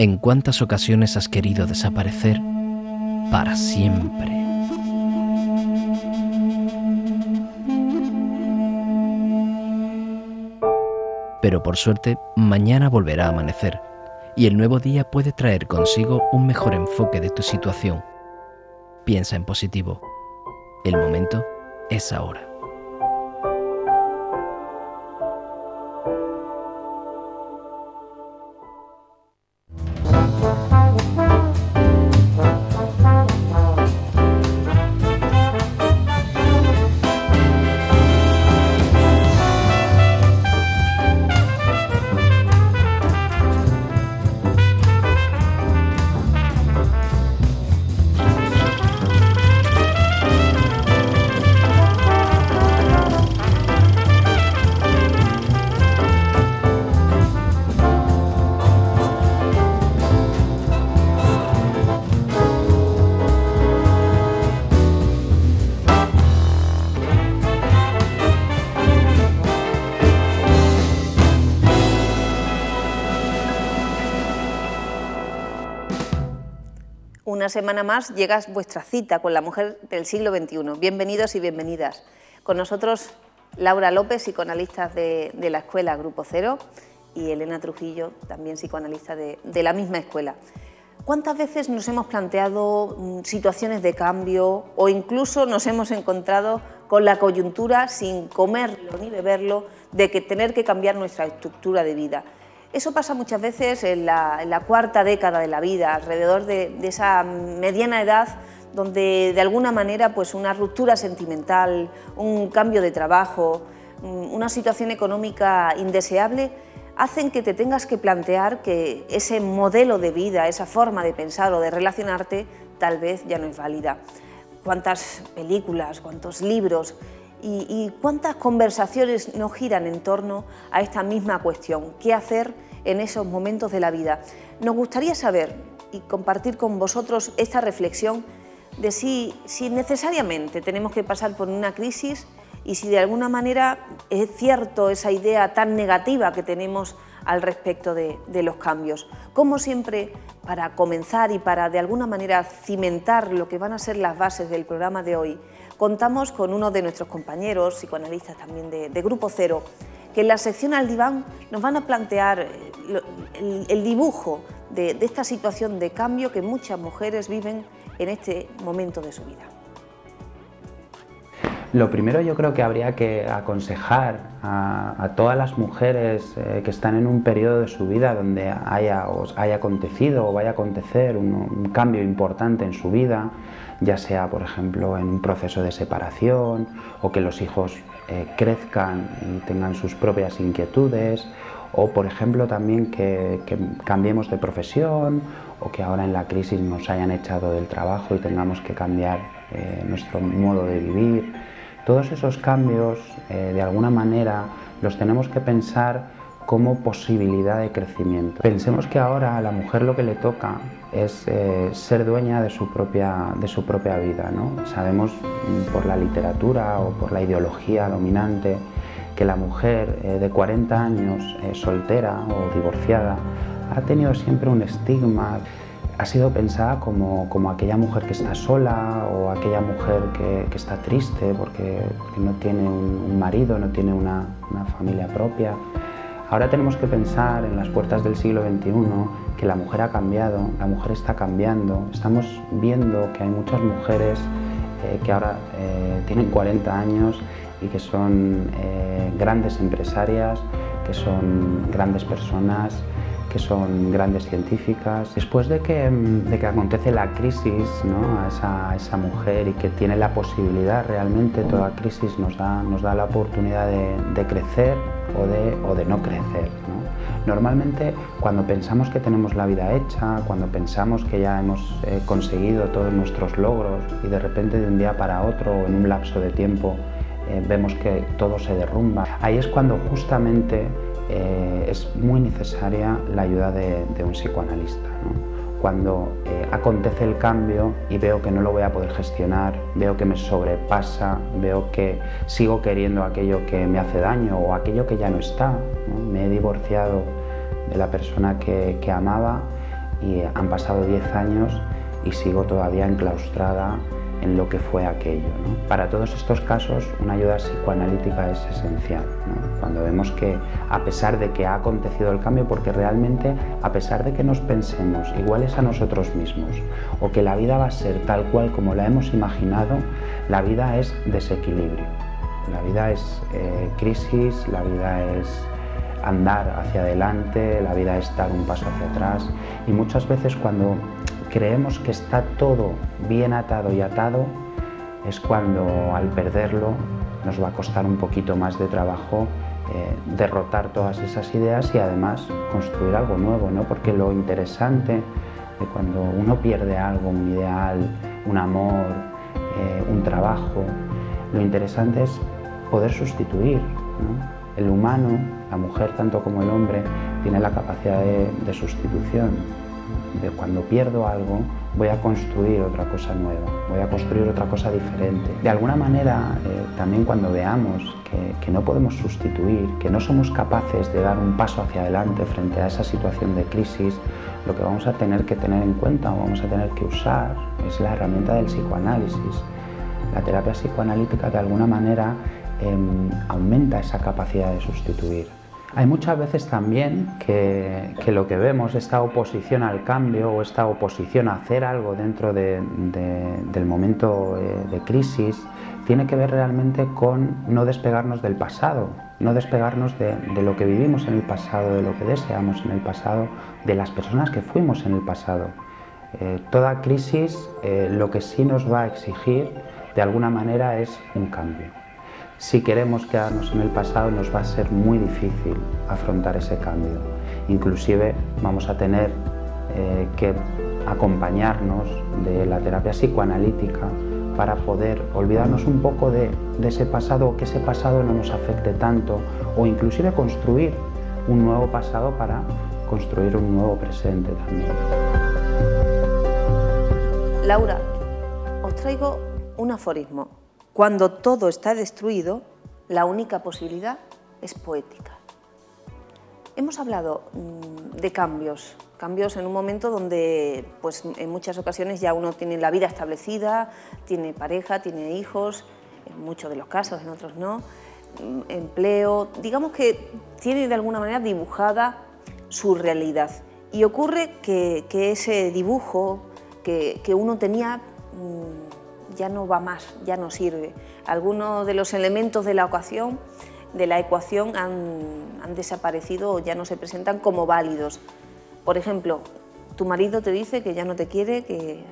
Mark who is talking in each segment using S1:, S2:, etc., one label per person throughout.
S1: ¿En cuántas ocasiones has querido desaparecer para siempre? Pero por suerte, mañana volverá a amanecer y el nuevo día puede traer consigo un mejor enfoque de tu situación. Piensa en positivo. El momento es ahora.
S2: Una semana más llega vuestra cita con la mujer del siglo XXI. Bienvenidos y bienvenidas. Con nosotros Laura López, psicoanalista de, la escuela Grupo Cero, y Elena Trujillo, también psicoanalista de, de la misma escuela. ¿Cuántas veces nos hemos planteado mm, situaciones de cambio o incluso nos hemos encontrado con la coyuntura sin comerlo ni beberlo de que tener que cambiar nuestra estructura de vida? Eso pasa muchas veces en la, cuarta década de la vida, alrededor de, esa mediana edad donde de alguna manera pues una ruptura sentimental, un cambio de trabajo, mm, una situación económica indeseable hacen que te tengas que plantear que ese modelo de vida, esa forma de pensar o de relacionarte tal vez ya no es válida. Cuántas películas, cuántos libros y, cuántas conversaciones no giran en torno a esta misma cuestión, qué hacer en esos momentos de la vida. Nos gustaría saber y compartir con vosotros esta reflexión de si, si necesariamente tenemos que pasar por una crisis y si de alguna manera es cierto esa idea tan negativa que tenemos al respecto de, los cambios. Como siempre, para comenzar y para de alguna manera cimentar lo que van a ser las bases del programa de hoy, contamos con uno de nuestros compañeros, psicoanalistas también de, Grupo Cero, que en la sección al diván nos van a plantear eh, el, dibujo de, esta situación de cambio que muchas mujeres viven en este momento de su vida.
S3: Lo primero yo creo que habría que aconsejar a, todas las mujeres eh, que están en un periodo de su vida donde haya, haya acontecido o vaya a acontecer un, cambio importante en su vida, ya sea por ejemplo en un proceso de separación o que los hijos eh, crezcan y tengan sus propias inquietudes o por ejemplo también que, cambiemos de profesión o que ahora en la crisis nos hayan echado del trabajo y tengamos que cambiar eh, nuestro modo de vivir. Todos esos cambios, eh, de alguna manera, los tenemos que pensar como posibilidad de crecimiento. Pensemos que ahora a la mujer lo que le toca es eh, ser dueña de su propia, de su propia vida. Sabemos mm, por la literatura o por la ideología dominante que la mujer eh, de 40 años, soltera o divorciada, ha tenido siempre un estigma ha sido pensada como, aquella mujer que está sola o aquella mujer que, está triste porque, no tiene un, marido, no tiene una, familia propia. Ahora tenemos que pensar en las puertas del siglo XXI que la mujer ha cambiado, la mujer está cambiando. Estamos viendo que hay muchas mujeres eh, que ahora eh, tienen 40 años y que son eh, grandes empresarias, que son grandes personas, que son grandes científicas. Después de que, de que acontece la crisis ¿no? a, esa, esa, mujer y que tiene la posibilidad, realmente toda crisis nos da, nos da la oportunidad de, crecer o de, o de no crecer. Normalmente cuando pensamos que tenemos la vida hecha, cuando pensamos que ya hemos eh, conseguido todos nuestros logros y de repente de un día para otro o en un lapso de tiempo eh, vemos que todo se derrumba, ahí es cuando justamente eh, es muy necesaria la ayuda de, un psicoanalista. Cuando eh, acontece el cambio y veo que no lo voy a poder gestionar, veo que me sobrepasa, veo que sigo queriendo aquello que me hace daño o aquello que ya no está, me he divorciado de la persona que, amaba, y han pasado 10 años y sigo todavía enclaustrada en lo que fue aquello. Para todos estos casos una ayuda psicoanalítica es esencial, cuando vemos que a pesar de que ha acontecido el cambio, porque realmente a pesar de que nos pensemos iguales a nosotros mismos o que la vida va a ser tal cual como la hemos imaginado, la vida es desequilibrio, la vida es eh, crisis, la vida es andar hacia adelante, la vida es dar un paso hacia atrás y muchas veces cuando creemos que está todo bien atado y atado, es cuando al perderlo nos va a costar un poquito más de trabajo eh, derrotar todas esas ideas y además construir algo nuevo, ¿no? porque lo interesante de cuando uno pierde algo, un ideal, un amor, eh, un trabajo, lo interesante es poder sustituir. El humano, la mujer tanto como el hombre, tiene la capacidad de sustitución de cuando pierdo algo voy a construir otra cosa nueva, voy a construir otra cosa diferente. De alguna manera, eh, también cuando veamos que, no podemos sustituir, que no somos capaces de dar un paso hacia adelante frente a esa situación de crisis, lo que vamos a tener que tener en cuenta o vamos a tener que usar es la herramienta del psicoanálisis. La terapia psicoanalítica de alguna manera em, aumenta esa capacidad de sustituir. Hay muchas veces también que, lo que vemos, esta oposición al cambio o esta oposición a hacer algo dentro del momento eh, de crisis, tiene que ver realmente con no despegarnos del pasado, no despegarnos de, lo que vivimos en el pasado, de lo que deseamos en el pasado, de las personas que fuimos en el pasado. Eh, toda crisis eh, lo que sí nos va a exigir de alguna manera es un cambio si queremos quedarnos en el pasado nos va a ser muy difícil afrontar ese cambio. Inclusive vamos a tener eh, que acompañarnos de la terapia psicoanalítica para poder olvidarnos un poco de, de ese pasado o que ese pasado no nos afecte tanto o inclusive construir un nuevo pasado para construir un nuevo presente también.
S2: Laura, os traigo un aforismo cuando todo está destruido, la única posibilidad es poética. Hemos hablado mm, de cambios, cambios en un momento donde pues, en muchas ocasiones ya uno tiene la vida establecida, tiene pareja, tiene hijos, en muchos de los casos, en otros no, mm, empleo, digamos que tiene de alguna manera dibujada su realidad. Y ocurre que, ese dibujo que, uno tenía mm, ya no va más, ya no sirve. Algunos de los elementos de la ecuación, de la ecuación han, desaparecido o ya no se presentan como válidos. Por ejemplo, tu marido te dice que ya no te quiere, que,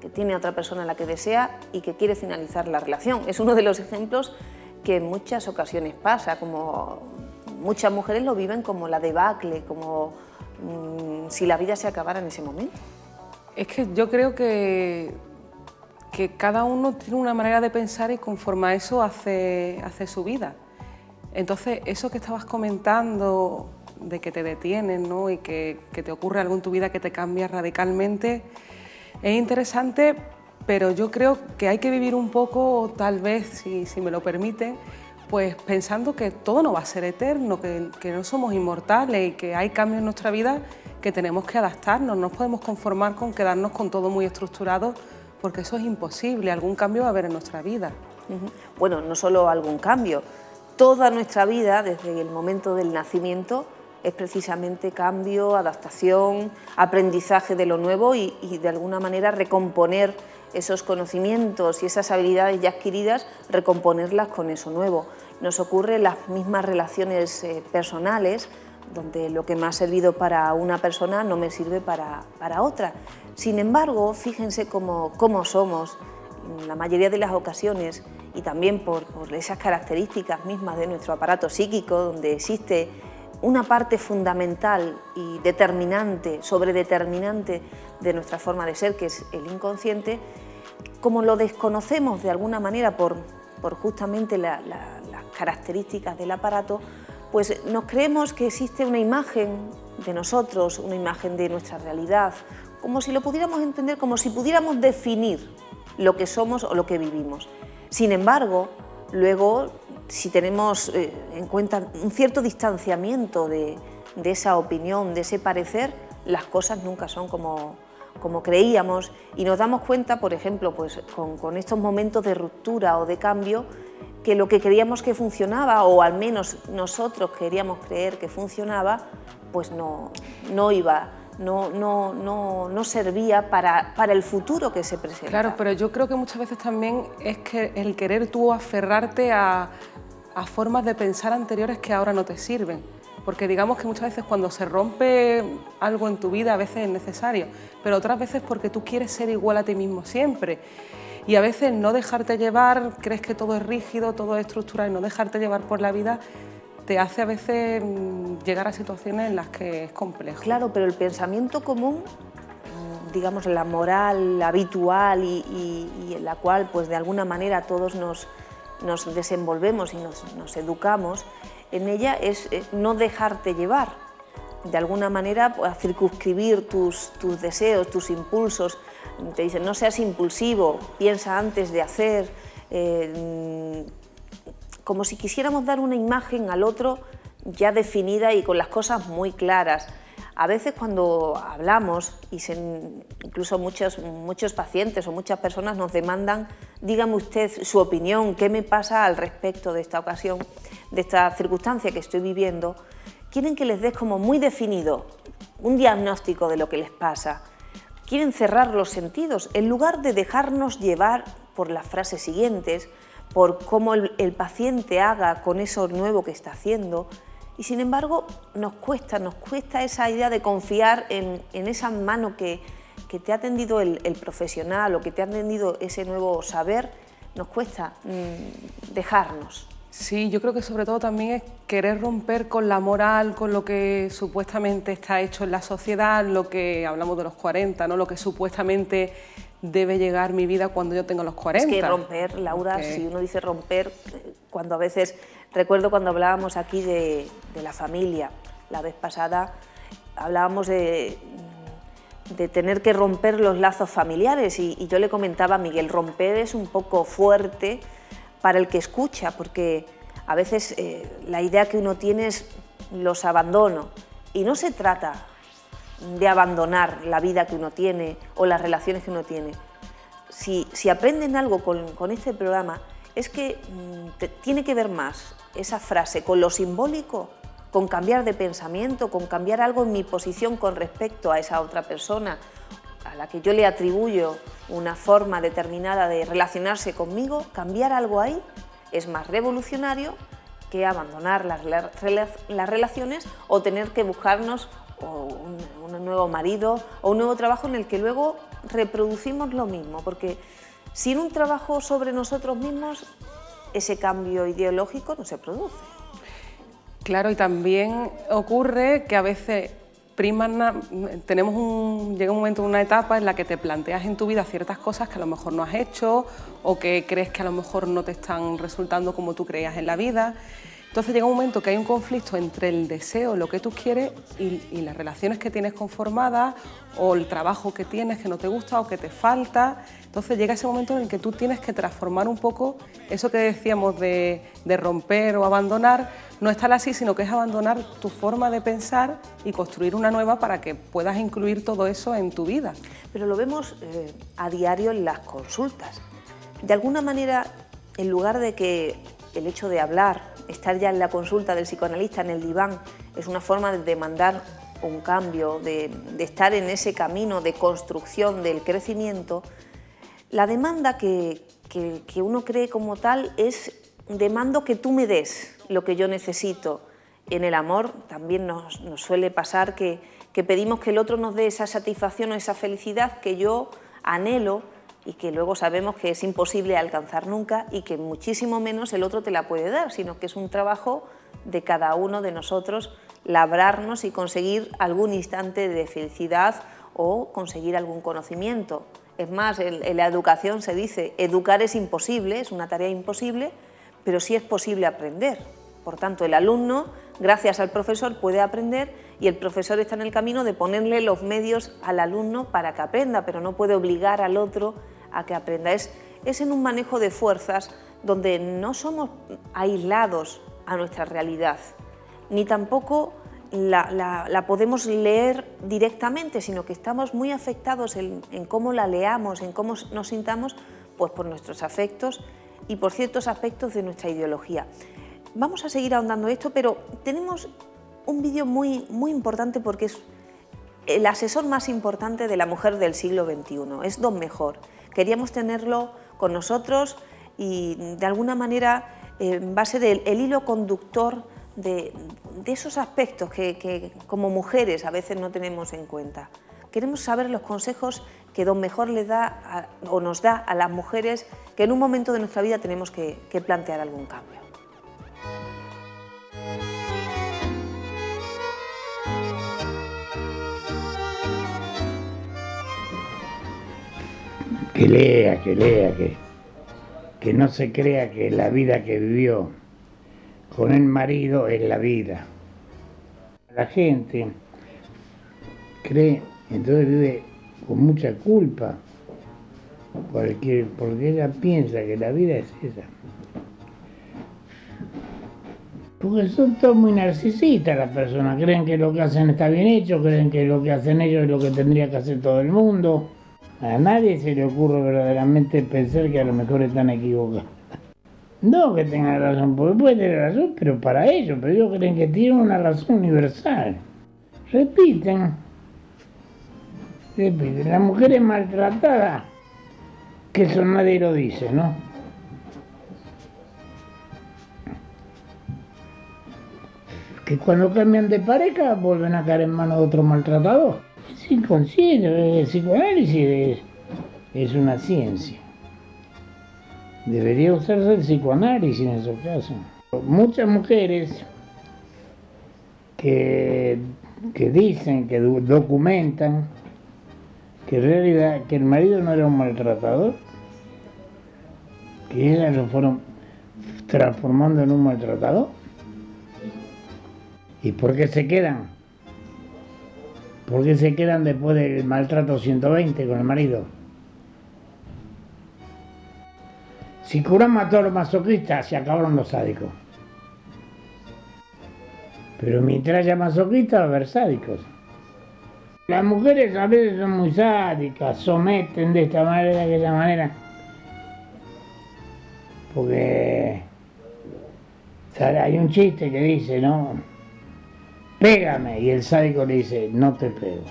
S2: que tiene a otra persona a la que desea y que quiere finalizar la relación. Es uno de los ejemplos que en muchas ocasiones pasa, como muchas mujeres lo viven como la debacle, como mm, si la vida se acabara en ese momento.
S4: Es que yo creo que que cada uno tiene una manera de pensar y conforme a eso hace, hace su vida. Entonces, eso que estabas comentando de que te detienen ¿no? y que, te ocurre algo en tu vida que te cambia radicalmente, es interesante, pero yo creo que hay que vivir un poco, tal vez, si, si me lo permite, pues pensando que todo no va a ser eterno, que, que, no somos inmortales y que hay cambios en nuestra vida que tenemos que adaptarnos, no podemos conformar con quedarnos con todo muy estructurado porque eso es imposible, algún cambio va a haber en nuestra vida.
S2: Bueno, no solo algún cambio, toda nuestra vida, desde el momento del nacimiento, es precisamente cambio, adaptación, aprendizaje de lo nuevo y, de alguna manera recomponer esos conocimientos y esas habilidades ya adquiridas, recomponerlas con eso nuevo. Nos ocurre las mismas relaciones eh, personales, donde lo que me ha servido para una persona no me sirve para, para otra. Sin embargo, fíjense cómo, somos en la mayoría de las ocasiones y también por, esas características mismas de nuestro aparato psíquico, donde existe una parte fundamental y determinante, sobredeterminante de nuestra forma de ser, que es el inconsciente, como lo desconocemos de alguna manera por, justamente las características del aparato, pues nos creemos que existe una imagen de nosotros, una imagen de nuestra realidad, como si lo pudiéramos entender, como si pudiéramos definir lo que somos o lo que vivimos. Sin embargo, luego, si tenemos eh, en cuenta un cierto distanciamiento de, esa opinión, de ese parecer, las cosas nunca son como, como creíamos y nos damos cuenta, por ejemplo, pues con, estos momentos de ruptura o de cambio, que lo que creíamos que funcionaba, o al menos nosotros queríamos creer que funcionaba, pues no, no iba, no, no, no, no servía para, para, el futuro que se presenta.
S4: Claro, pero yo creo que muchas veces también es que el querer tú aferrarte a, a formas de pensar anteriores que ahora no te sirven porque digamos que muchas veces cuando se rompe algo en tu vida a veces es necesario, pero otras veces porque tú quieres ser igual a ti mismo siempre. Y a veces no dejarte llevar, crees que todo es rígido, todo es estructural, no dejarte llevar por la vida te hace a veces mm, llegar a situaciones en las que es complejo.
S2: Claro, pero el pensamiento común, mm, digamos la moral habitual y, en la cual pues de alguna manera todos nos, desenvolvemos y nos, educamos, en ella es eh, no dejarte llevar, de alguna manera a circunscribir tus deseos, tus impulsos. Te dicen, no seas impulsivo, piensa antes de hacer, eh, como si quisiéramos dar una imagen al otro ya definida y con las cosas muy claras. A veces cuando hablamos, y incluso muchos, muchos pacientes o muchas personas nos demandan, dígame usted su opinión, qué me pasa al respecto de esta ocasión, de esta circunstancia que estoy viviendo, quieren que les des como muy definido un diagnóstico de lo que les pasa. Quieren cerrar los sentidos en lugar de dejarnos llevar por las frases siguientes, por cómo el, paciente haga con eso nuevo que está haciendo. Y sin embargo, nos cuesta, nos cuesta esa idea de confiar en, esa mano que, te ha atendido el, profesional o que te ha atendido ese nuevo saber, nos cuesta mm, dejarnos.
S4: Sí, yo creo que sobre todo también es querer romper con la moral, con lo que supuestamente está hecho en la sociedad, lo que hablamos de los 40, ¿no? lo que supuestamente debe llegar mi vida cuando yo tengo los 40.
S2: Es que romper, Laura, si uno dice romper, cuando a veces, recuerdo cuando hablábamos aquí de, la familia, la vez pasada hablábamos de, de tener que romper los lazos familiares y, y yo le comentaba a Miguel, romper es un poco fuerte, para el que escucha, porque a veces eh, la idea que uno tiene es los abandono y no se trata de abandonar la vida que uno tiene o las relaciones que uno tiene. Si, aprenden algo con, este programa es que mm, tiene que ver más esa frase con lo simbólico, con cambiar de pensamiento, con cambiar algo en mi posición con respecto a esa otra persona a la que yo le atribuyo una forma determinada de relacionarse conmigo, cambiar algo ahí es más revolucionario que abandonar las, relaciones o tener que buscarnos un, nuevo marido o un nuevo trabajo en el que luego reproducimos lo mismo, porque sin un trabajo sobre nosotros mismos, ese cambio ideológico no se produce.
S4: Claro, y también ocurre que a veces tenemos un, llega un momento, una etapa en la que te planteas en tu vida ciertas cosas que a lo mejor no has hecho o que crees que a lo mejor no te están resultando como tú creías en la vida. Entonces llega un momento que hay un conflicto entre el deseo, lo que tú quieres y, las relaciones que tienes conformadas o el trabajo que tienes que no te gusta o que te falta. Entonces llega ese momento en el que tú tienes que transformar un poco eso que decíamos de, romper o abandonar, no es tal así, sino que es abandonar tu forma de pensar y construir una nueva para que puedas incluir todo eso en tu vida.
S2: Pero lo vemos eh, a diario en las consultas. De alguna manera, en lugar de que el hecho de hablar estar ya en la consulta del psicoanalista, en el diván, es una forma de demandar un cambio, de, estar en ese camino de construcción del crecimiento, la demanda que, uno cree como tal es demando que tú me des lo que yo necesito. En el amor también nos, suele pasar que, que pedimos que el otro nos dé esa satisfacción o esa felicidad que yo anhelo y que luego sabemos que es imposible alcanzar nunca y que muchísimo menos el otro te la puede dar, sino que es un trabajo de cada uno de nosotros labrarnos y conseguir algún instante de felicidad o conseguir algún conocimiento. Es más, en, la educación se dice, educar es imposible, es una tarea imposible, pero sí es posible aprender. Por tanto, el alumno, gracias al profesor, puede aprender y el profesor está en el camino de ponerle los medios al alumno para que aprenda, pero no puede obligar al otro a que aprenda. Es, en un manejo de fuerzas donde no somos aislados a nuestra realidad, ni tampoco la, podemos leer directamente, sino que estamos muy afectados en, cómo la leamos, en cómo nos sintamos, pues por nuestros afectos y por ciertos aspectos de nuestra ideología. Vamos a seguir ahondando esto, pero tenemos un vídeo muy, muy importante porque es el asesor más importante de la mujer del siglo XXI, es Don Mejor. Queríamos tenerlo con nosotros y de alguna manera eh, va a ser el hilo conductor de, esos aspectos que, como mujeres a veces no tenemos en cuenta. Queremos saber los consejos que Don Mejor le da o nos da a las mujeres que en un momento de nuestra vida tenemos que, que plantear algún cambio.
S5: Que lea, que lea, que, que no se crea que la vida que vivió con el marido en la vida. La gente cree, entonces vive con mucha culpa, porque, porque ella piensa que la vida es esa. Porque son todos muy narcisistas las personas, creen que lo que hacen está bien hecho, creen que lo que hacen ellos es lo que tendría que hacer todo el mundo. A nadie se le ocurre verdaderamente pensar que a lo mejor están equivocados. No que tengan razón, porque puede tener razón, pero para ellos, pero ellos creen que tienen una razón universal. Repiten, repiten. La mujer es maltratada, que eso nadie lo dice, ¿no? Que cuando cambian de pareja vuelven a caer en manos de otro maltratador. Es inconsciente, el psicoanálisis es una ciencia. Debería usarse el psicoanálisis en esos casos. Muchas mujeres que, que dicen, que documentan, que en realidad que el marido no era un maltratador, que ellas lo fueron transformando en un maltratador. ¿Y por qué se quedan? ¿Por qué se quedan después del maltrato 120 con el marido? Si curamos a todos los masoquistas, se acabaron los sádicos. Pero mientras haya masoquistas, va a haber sádicos. Las mujeres a veces son muy sádicas, someten de esta manera, de aquella manera. Porque hay un chiste que dice, ¿no? Pégame. Y el sádico le dice, no te pego.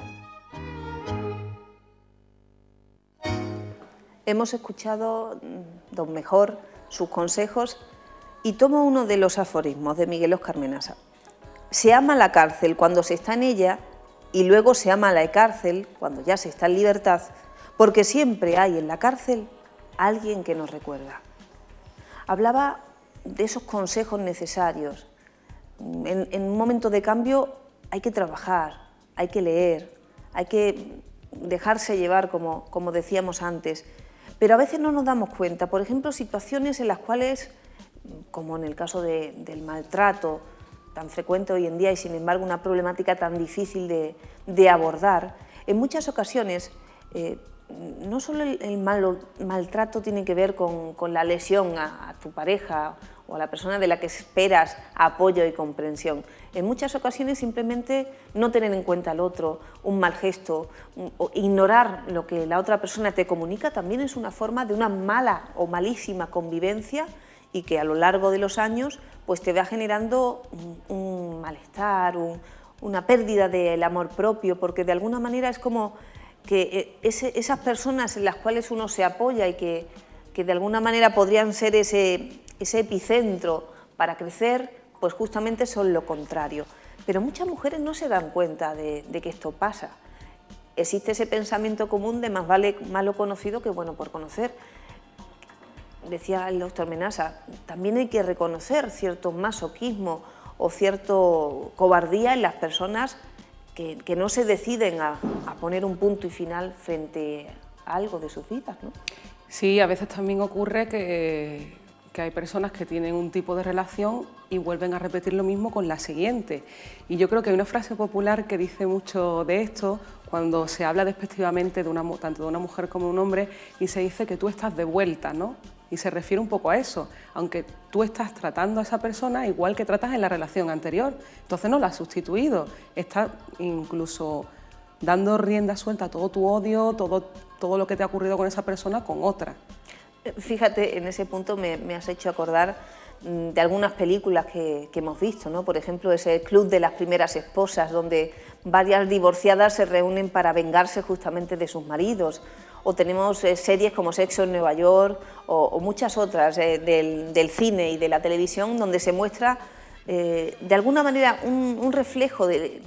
S2: Hemos escuchado don Mejor, sus consejos, y tomo uno de los aforismos de Miguel Oscar Menasa. Se ama la cárcel cuando se está en ella y luego se ama la cárcel cuando ya se está en libertad, porque siempre hay en la cárcel alguien que nos recuerda. Hablaba de esos consejos necesarios. En, un momento de cambio hay que trabajar, hay que leer, hay que dejarse llevar, como, como decíamos antes, pero a veces no nos damos cuenta. Por ejemplo, situaciones en las cuales, como en el caso del maltrato, tan frecuente hoy en día y sin embargo una problemática tan difícil de, abordar, en muchas ocasiones eh, no solo el, maltrato tiene que ver con, la lesión a, tu pareja o a la persona de la que esperas apoyo y comprensión. En muchas ocasiones simplemente no tener en cuenta al otro, un mal gesto, o ignorar lo que la otra persona te comunica también es una forma de una mala o malísima convivencia y que a lo largo de los años pues te va generando un, malestar, una pérdida del amor propio, porque de alguna manera es como que eh, esas personas en las cuales uno se apoya y que, de alguna manera podrían ser ese, epicentro para crecer, pues justamente son lo contrario. Pero muchas mujeres no se dan cuenta de, que esto pasa. Existe ese pensamiento común de más vale malo conocido que bueno por conocer. Decía el doctor Menasa, también hay que reconocer cierto masoquismo o cierto cobardía en las personas que, no se deciden a, poner un punto y final frente a algo de sus vidas. ¿no?
S4: Sí, a veces también ocurre que, que hay personas que tienen un tipo de relación y vuelven a repetir lo mismo con la siguiente. Y yo creo que hay una frase popular que dice mucho de esto, cuando se habla despectivamente de una, tanto de una mujer como de un hombre y se dice que tú estás de vuelta, ¿no? Y se refiere un poco a eso, aunque tú estás tratando a esa persona igual que tratas en la relación anterior, entonces no la has sustituido, estás incluso dando rienda suelta a todo tu odio, todo, todo lo que te ha ocurrido con esa persona con otra.
S2: Fíjate, en ese punto me, has hecho acordar mm, de algunas películas que, hemos visto, ¿no? por ejemplo ese Club de las Primeras Esposas, donde varias divorciadas se reúnen para vengarse justamente de sus maridos, o tenemos eh, series como Sexo en Nueva York o, muchas otras eh, del, cine y de la televisión, donde se muestra eh, de alguna manera un, reflejo de,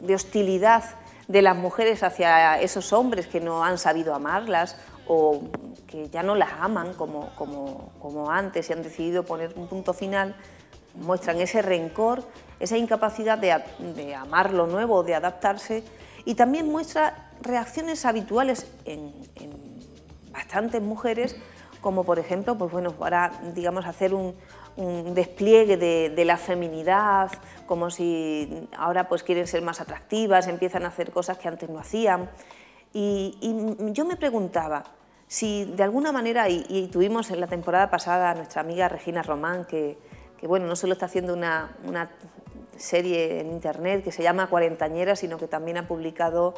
S2: de hostilidad de las mujeres hacia esos hombres que no han sabido amarlas o que ya no las aman como, como, antes y han decidido poner un punto final, muestran ese rencor, esa incapacidad de, amar lo nuevo, de adaptarse y también muestra reacciones habituales en, bastantes mujeres, como por ejemplo, pues bueno, para digamos hacer un, despliegue de, la feminidad, como si ahora pues quieren ser más atractivas, empiezan a hacer cosas que antes no hacían. Y yo me preguntaba, si de alguna manera, y, tuvimos en la temporada pasada a nuestra amiga Regina Román, que, bueno, no solo está haciendo una, serie en internet que se llama Cuarentañera, sino que también ha publicado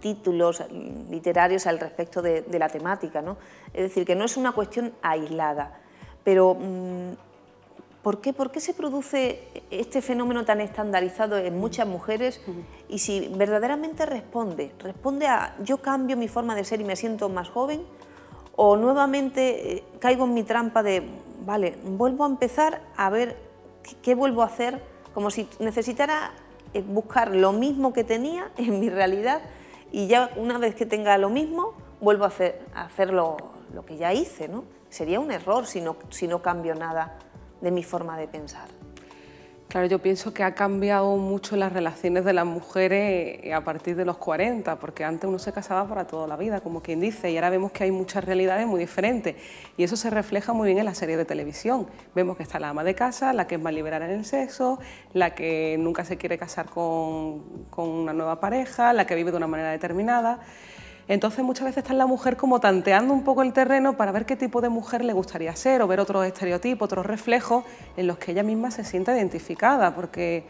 S2: títulos literarios al respecto de, la temática. ¿no? Es decir, que no es una cuestión aislada, pero mm, ¿por qué, ¿por qué se produce este fenómeno tan estandarizado en muchas mujeres y si verdaderamente responde, responde a yo cambio mi forma de ser y me siento más joven o nuevamente eh, caigo en mi trampa de, vale, vuelvo a empezar a ver qué, vuelvo a hacer, como si necesitara eh, buscar lo mismo que tenía en mi realidad y ya una vez que tenga lo mismo, vuelvo a hacer, hacer lo, que ya hice, ¿no? Sería un error si no, si no cambio nada de mi forma de pensar.
S4: Claro, yo pienso que ha cambiado mucho las relaciones de las mujeres eh, a partir de los 40, porque antes uno se casaba para toda la vida, como quien dice, y ahora vemos que hay muchas realidades muy diferentes. Y eso se refleja muy bien en la serie de televisión. Vemos que está la ama de casa, la que es más liberal en el sexo, la que nunca se quiere casar con, con una nueva pareja, la que vive de una manera determinada. Entonces muchas veces está la mujer como tanteando un poco el terreno para ver qué tipo de mujer le gustaría ser o ver otros estereotipos, otros reflejos en los que ella misma se sienta identificada, porque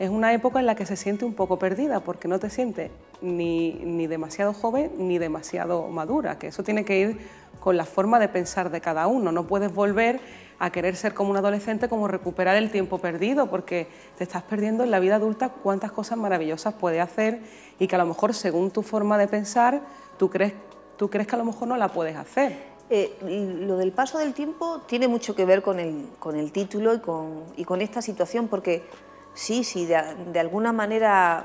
S4: es una época en la que se siente un poco perdida, porque no te sientes ni, ni demasiado joven ni demasiado madura, que eso tiene que ir con la forma de pensar de cada uno, no puedes volver a querer ser como un adolescente, como recuperar el tiempo perdido, porque te estás perdiendo en la vida adulta cuántas cosas maravillosas puedes hacer y que a lo mejor según tu forma de pensar, tú crees, tú crees que a lo mejor no la puedes hacer.
S2: Eh, lo del paso del tiempo tiene mucho que ver con el, con el título y con, y con, esta situación, porque sí, sí, de, de, alguna manera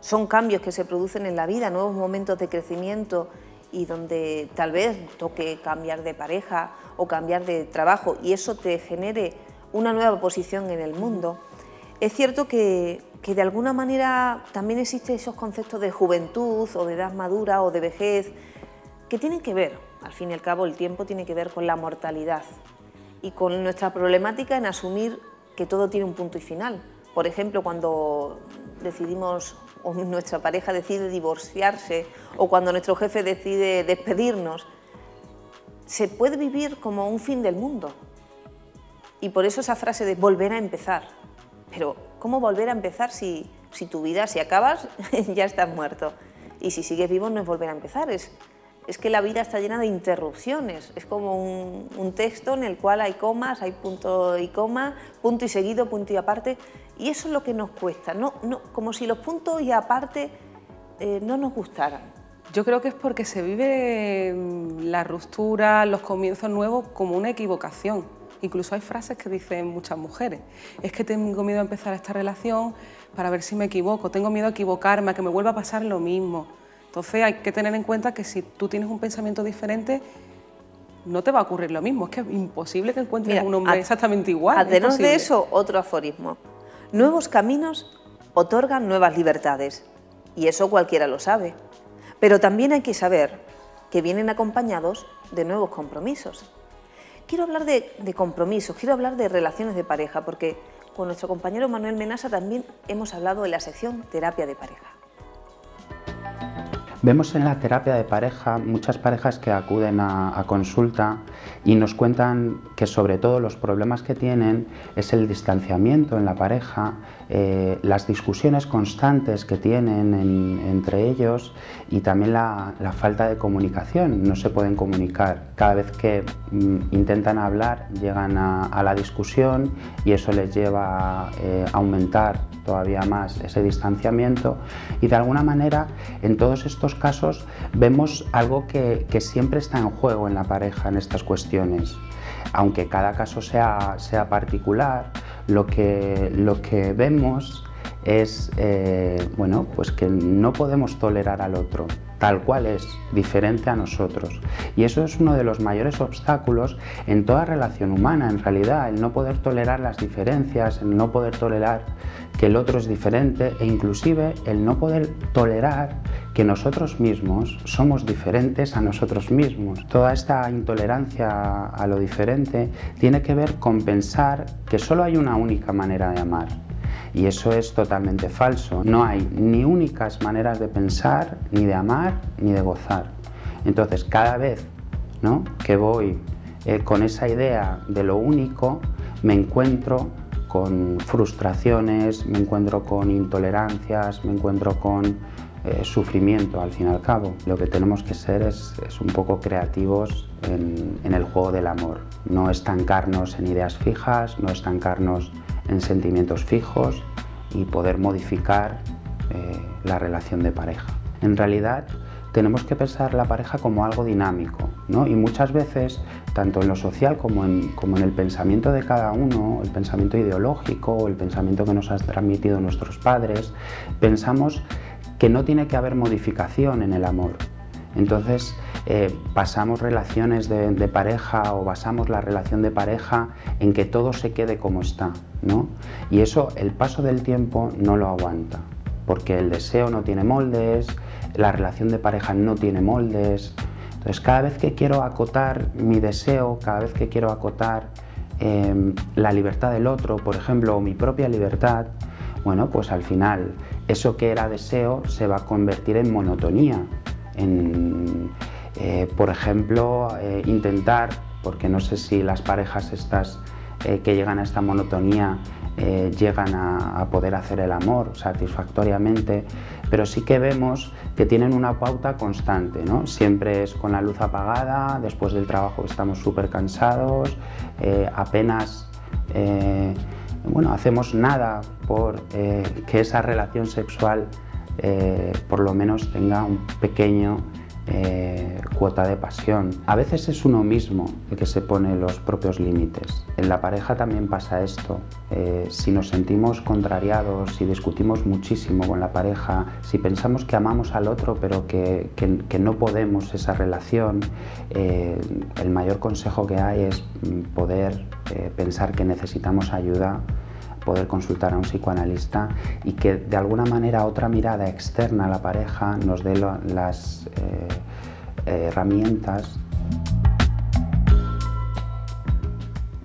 S2: son cambios que se producen en la vida, nuevos momentos de crecimiento y donde tal vez toque cambiar de pareja o cambiar de trabajo y eso te genere una nueva posición en el mundo. Es cierto que, que de alguna manera también existen esos conceptos de juventud o de edad madura o de vejez que tienen que ver, al fin y al cabo el tiempo tiene que ver con la mortalidad y con nuestra problemática en asumir que todo tiene un punto y final. Por ejemplo, cuando decidimos o nuestra pareja decide divorciarse o cuando nuestro jefe decide despedirnos, se puede vivir como un fin del mundo. Y por eso esa frase de volver a empezar. Pero ¿cómo volver a empezar si, si tu vida, si acabas, ya estás muerto? Y si sigues vivo no es volver a empezar, es es que la vida está llena de interrupciones. Es como un, texto en el cual hay comas, hay punto y coma, punto y seguido, punto y aparte. Y eso es lo que nos cuesta, no, no, como si los puntos y aparte eh, no nos gustaran.
S4: Yo creo que es porque se vive mm, la ruptura, los comienzos nuevos como una equivocación. Incluso hay frases que dicen muchas mujeres. Es que tengo miedo a empezar esta relación para ver si me equivoco, tengo miedo a equivocarme, a que me vuelva a pasar lo mismo. Entonces hay que tener en cuenta que si tú tienes un pensamiento diferente, no te va a ocurrir lo mismo. Es que es imposible que encuentres un hombre exactamente igual.
S2: Además de eso, otro aforismo. Nuevos caminos otorgan nuevas libertades. Y eso cualquiera lo sabe. Pero también hay que saber que vienen acompañados de nuevos compromisos. Quiero hablar de, compromisos, quiero hablar de relaciones de pareja, porque con nuestro compañero Manuel Menasa también hemos hablado de la sección terapia de pareja.
S3: Vemos en la terapia de pareja muchas parejas que acuden a, consulta y nos cuentan que sobre todo los problemas que tienen es el distanciamiento en la pareja, eh, las discusiones constantes que tienen entre ellos y también la, falta de comunicación. No se pueden comunicar. Cada vez que mm, intentan hablar llegan a, la discusión y eso les lleva a eh, aumentar todavía más ese distanciamiento y de alguna manera en todos estos casos vemos algo que, siempre está en juego en la pareja en estas cuestiones. Aunque cada caso sea, sea particular, lo que, lo que vemos es eh, bueno, pues que no podemos tolerar al otro tal cual es, diferente a nosotros. Y eso es uno de los mayores obstáculos en toda relación humana, en realidad, el no poder tolerar las diferencias, el no poder tolerar que el otro es diferente e inclusive el no poder tolerar que nosotros mismos somos diferentes a nosotros mismos. Toda esta intolerancia a lo diferente tiene que ver con pensar que solo hay una única manera de amar y eso es totalmente falso. No hay ni únicas maneras de pensar, ni de amar, ni de gozar. Entonces, cada vez ¿no? que voy eh, con esa idea de lo único, me encuentro con frustraciones, me encuentro con intolerancias, me encuentro con eh, sufrimiento al fin y al cabo. Lo que tenemos que ser es, un poco creativos en, el juego del amor, no estancarnos en ideas fijas, no estancarnos en sentimientos fijos y poder modificar eh, la relación de pareja. En realidad tenemos que pensar la pareja como algo dinámico ¿no? y muchas veces, tanto en lo social como en, como en el pensamiento de cada uno, el pensamiento ideológico, el pensamiento que nos han transmitido nuestros padres, pensamos que no tiene que haber modificación en el amor. Entonces, eh, basamos relaciones de, pareja o basamos la relación de pareja en que todo se quede como está, ¿no? Y eso el paso del tiempo no lo aguanta, porque el deseo no tiene moldes, la relación de pareja no tiene moldes. Entonces cada vez que quiero acotar mi deseo, cada vez que quiero acotar em, la libertad del otro, por ejemplo, o mi propia libertad, bueno, pues al final eso que era deseo se va a convertir en monotonía, en, eh, por ejemplo, eh, intentar, porque no sé si las parejas estas eh, que llegan a esta monotonía llegan a, poder hacer el amor satisfactoriamente, pero sí que vemos que tienen una pauta constante, ¿no? Siempre es con la luz apagada, después del trabajo estamos súper cansados, apenas bueno, hacemos nada por que esa relación sexual por lo menos tenga un pequeño eh, cuota de pasión. A veces es uno mismo el que se pone los propios límites. En la pareja también pasa esto. Eh, si nos sentimos contrariados, si discutimos muchísimo con la pareja, si pensamos que amamos al otro pero que, no podemos esa relación, eh, el mayor consejo que hay es mm, poder pensar que necesitamos ayuda poder consultar a un psicoanalista y que de alguna manera otra mirada externa a la pareja nos dé las eh, herramientas.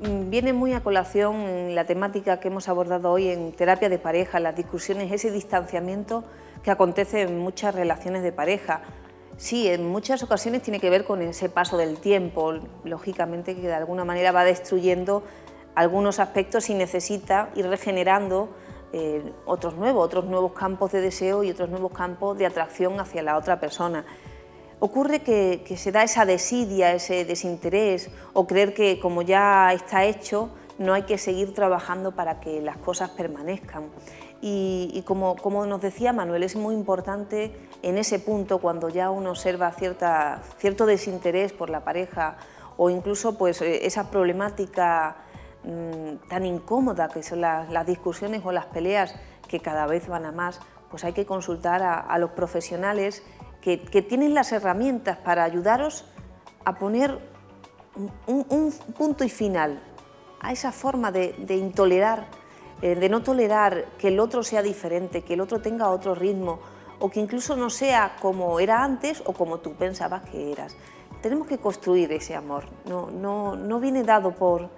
S2: Mm, viene muy a colación la temática que hemos abordado hoy en terapia de pareja, las discusiones, ese distanciamiento que acontece en muchas relaciones de pareja. Sí, en muchas ocasiones tiene que ver con ese paso del tiempo, lógicamente que de alguna manera va destruyendo algunos aspectos y necesita ir regenerando eh, otros nuevos, otros nuevos campos de deseo y otros nuevos campos de atracción hacia la otra persona. Ocurre que, se da esa desidia, ese desinterés o creer que como ya está hecho no hay que seguir trabajando para que las cosas permanezcan. Y, como, como, nos decía Manuel, es muy importante en ese punto cuando ya uno observa cierta, cierto desinterés por la pareja o incluso pues, eh, esa problemática Mm, tan incómoda que son las, discusiones o las peleas que cada vez van a más, pues hay que consultar a, los profesionales que, tienen las herramientas para ayudaros a poner un, punto y final a esa forma de, intolerar, eh, de no tolerar que el otro sea diferente, que el otro tenga otro ritmo o que incluso no sea como era antes o como tú pensabas que eras. Tenemos que construir ese amor, no, no, no viene dado por,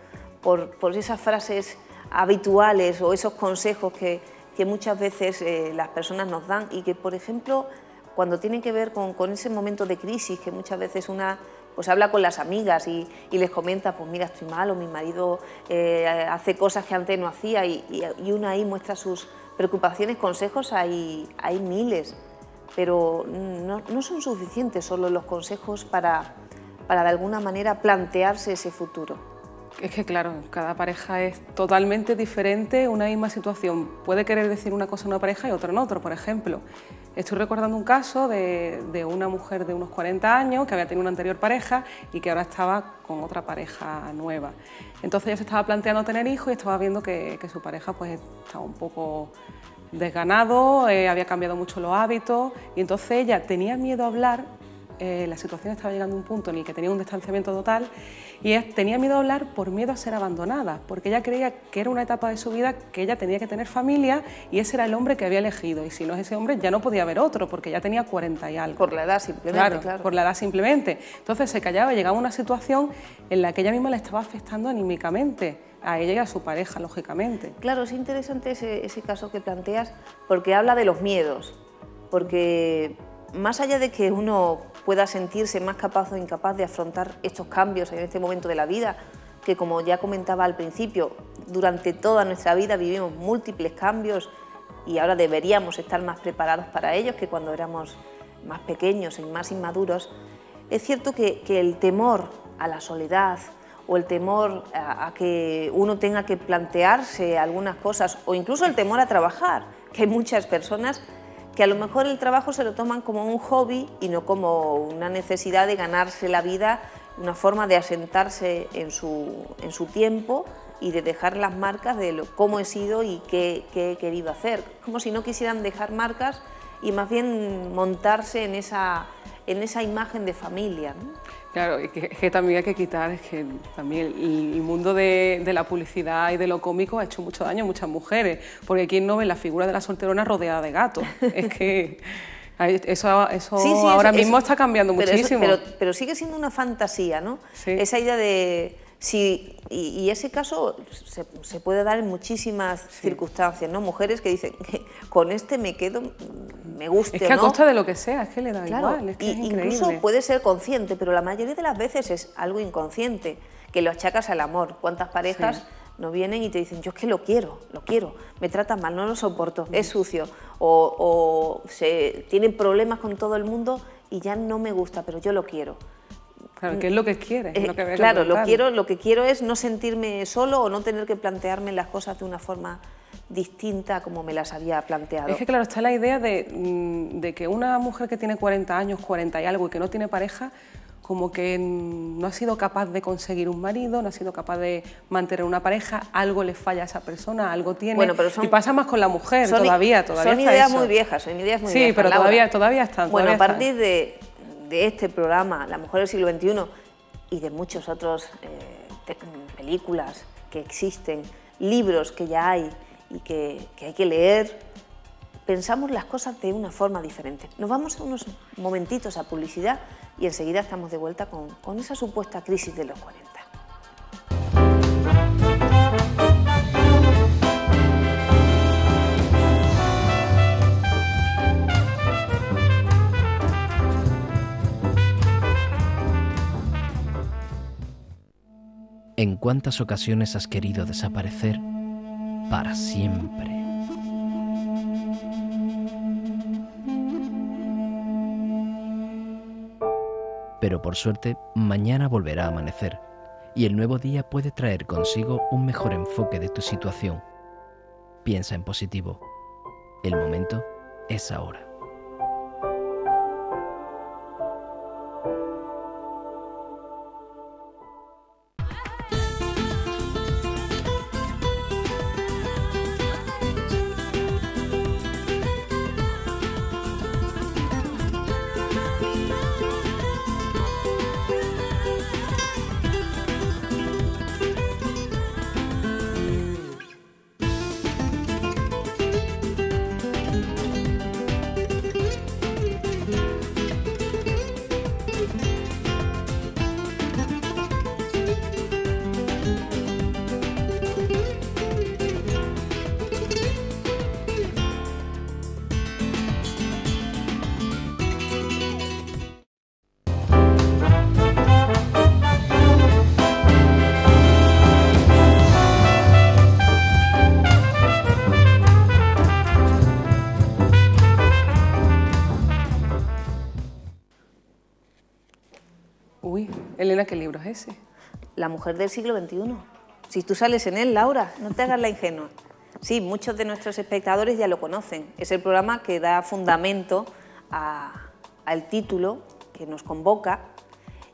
S2: por, esas frases habituales o esos consejos que, muchas veces eh, las personas nos dan y que, por ejemplo, cuando tienen que ver con, ese momento de crisis que muchas veces una pues habla con las amigas y, les comenta, pues mira, estoy mal o mi marido eh, hace cosas que antes no hacía y, una ahí muestra sus preocupaciones, consejos, hay, hay miles, pero no, no son suficientes solo los consejos para, para de alguna manera plantearse ese futuro.
S4: Es que claro, cada pareja es totalmente diferente, una misma situación puede querer decir una cosa en una pareja y otra en otra, por ejemplo. Estoy recordando un caso de, una mujer de unos 40 años que había tenido una anterior pareja y que ahora estaba con otra pareja nueva. Entonces ella se estaba planteando tener hijos y estaba viendo que, su pareja pues estaba un poco desganado, eh, había cambiado mucho los hábitos y entonces ella tenía miedo a hablar, eh, la situación estaba llegando a un punto en el que tenía un distanciamiento total y tenía miedo a hablar por miedo a ser abandonada, porque ella creía que era una etapa de su vida que ella tenía que tener familia y ese era el hombre que había elegido. Y si no es ese hombre, ya no podía haber otro, porque ya tenía 40 y algo.
S2: Por la edad simplemente,
S4: claro, Por la edad simplemente. Entonces se callaba y llegaba a una situación en la que ella misma le estaba afectando anímicamente a ella y a su pareja, lógicamente.
S2: Claro, es interesante ese, ese caso que planteas porque habla de los miedos, porque más allá de que uno pueda sentirse más capaz o incapaz de afrontar estos cambios en este momento de la vida, que como ya comentaba al principio, durante toda nuestra vida vivimos múltiples cambios y ahora deberíamos estar más preparados para ellos que cuando éramos más pequeños y más inmaduros, es cierto que, el temor a la soledad o el temor a, que uno tenga que plantearse algunas cosas o incluso el temor a trabajar, que muchas personas que a lo mejor el trabajo se lo toman como un hobby y no como una necesidad de ganarse la vida, una forma de asentarse en su, en su tiempo y de dejar las marcas de lo, cómo he sido y qué, he querido hacer. Como si no quisieran dejar marcas y más bien montarse en esa, en esa imagen de familia.
S4: Claro, y que, también hay que quitar, es que también el, mundo de, la publicidad y de lo cómico ha hecho mucho daño a muchas mujeres, porque quien no ve la figura de la solterona rodeada de gatos, es que eso, eso ahora mismo está cambiando muchísimo.
S2: pero, sigue siendo una fantasía, ¿no? Esa idea de Sí, y, ese caso se, puede dar en muchísimas circunstancias, ¿no? Mujeres que dicen que con este me quedo, me gusta.
S4: Es que a costa de lo que sea, es que le da igual. Es
S2: incluso puede ser consciente, pero la mayoría de las veces es algo inconsciente, que lo achacas al amor. ¿Cuántas parejas no vienen y te dicen, yo es que lo quiero, lo quiero, me tratan mal, no lo soporto, es sucio, o, o se, tienen problemas con todo el mundo y ya no me gusta, pero yo lo quiero?
S4: Claro, ¿qué es lo que quieres?
S2: Eh, claro, lo, quiero, lo que quiero es no sentirme solo o no tener que plantearme las cosas de una forma distinta como me las había planteado.
S4: Es que claro, está la idea de, mm, de, que una mujer que tiene 40 años, 40 y algo y que no tiene pareja, como que no ha sido capaz de conseguir un marido, no ha sido capaz de mantener una pareja, algo le falla a esa persona, algo tiene. Bueno, pero y pasa más con la mujer, todavía, todavía.
S2: Son ideas muy viejas, son ideas muy
S4: viejas. Sí, pero todavía, todavía están.
S2: Bueno, a partir de de este programa, La Mujer del Siglo XXI, y de muchas otras eh, películas que existen, libros que ya hay y que, hay que leer, pensamos las cosas de una forma diferente. Nos vamos a unos momentitos a publicidad y enseguida estamos de vuelta con, con esa supuesta crisis de los 40.
S1: Cuántas ocasiones has querido desaparecer para siempre? Pero por suerte, mañana volverá a amanecer y el nuevo día puede traer consigo un mejor enfoque de tu situación. Piensa en positivo. El momento es ahora.
S2: La mujer del siglo XXI. Si tú sales en él, Laura, no te hagas la ingenua. Sí, muchos de nuestros espectadores ya lo conocen. Es el programa que da fundamento al título que nos convoca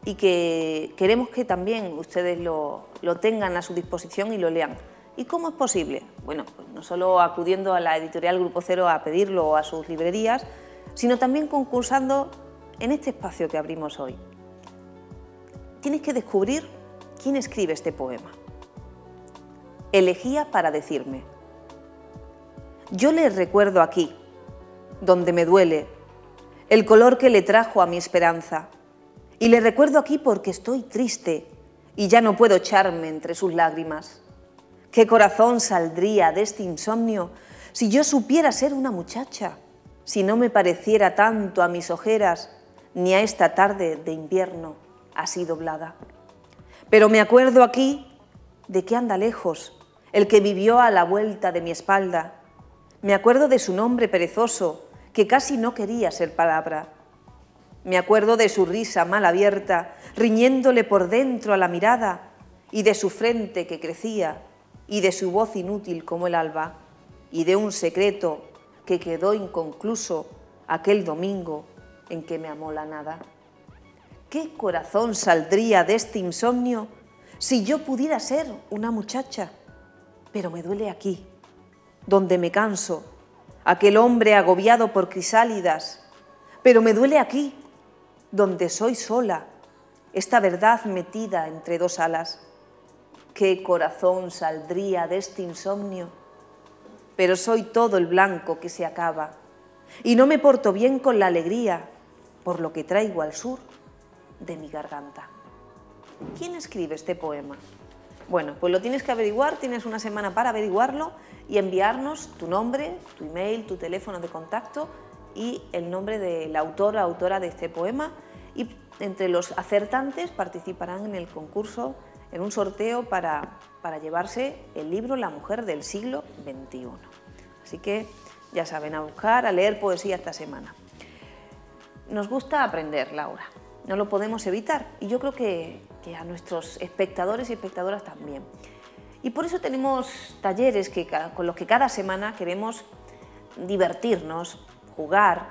S2: y que queremos que también ustedes lo, lo tengan a su disposición y lo lean. ¿Y cómo es posible? Bueno, pues no solo acudiendo a la editorial Grupo Cero a pedirlo o a sus librerías, sino también concursando en este espacio que abrimos hoy. Tienes que descubrir quién escribe este poema. Elegía para decirme. Yo le recuerdo aquí, donde me duele, el color que le trajo a mi esperanza. Y le recuerdo aquí porque estoy triste y ya no puedo echarme entre sus lágrimas. ¿Qué corazón saldría de este insomnio si yo supiera ser una muchacha? Si no me pareciera tanto a mis ojeras ni a esta tarde de invierno así doblada. Pero me acuerdo aquí de que anda lejos, el que vivió a la vuelta de mi espalda. Me acuerdo de su nombre perezoso, que casi no quería ser palabra. Me acuerdo de su risa mal abierta, riñéndole por dentro a la mirada, y de su frente que crecía, y de su voz inútil como el alba, y de un secreto que quedó inconcluso aquel domingo en que me amó la nada. ¿Qué corazón saldría de este insomnio si yo pudiera ser una muchacha? Pero me duele aquí, donde me canso, aquel hombre agobiado por crisálidas. Pero me duele aquí, donde soy sola, esta verdad metida entre dos alas. ¿Qué corazón saldría de este insomnio? Pero soy todo el blanco que se acaba y no me porto bien con la alegría por lo que traigo al sur de mi garganta. ¿Quién escribe este poema? Bueno, pues lo tienes que averiguar, tienes una semana para averiguarlo y enviarnos tu nombre, tu email, tu teléfono de contacto y el nombre de la o autora de este poema y entre los acertantes participarán en el concurso, en un sorteo para, para llevarse el libro La mujer del siglo XXI. Así que ya saben, a buscar, a leer poesía esta semana. Nos gusta aprender, Laura no lo podemos evitar y yo creo que, a nuestros espectadores y espectadoras también. Y por eso tenemos talleres que, con los que cada semana queremos divertirnos, jugar,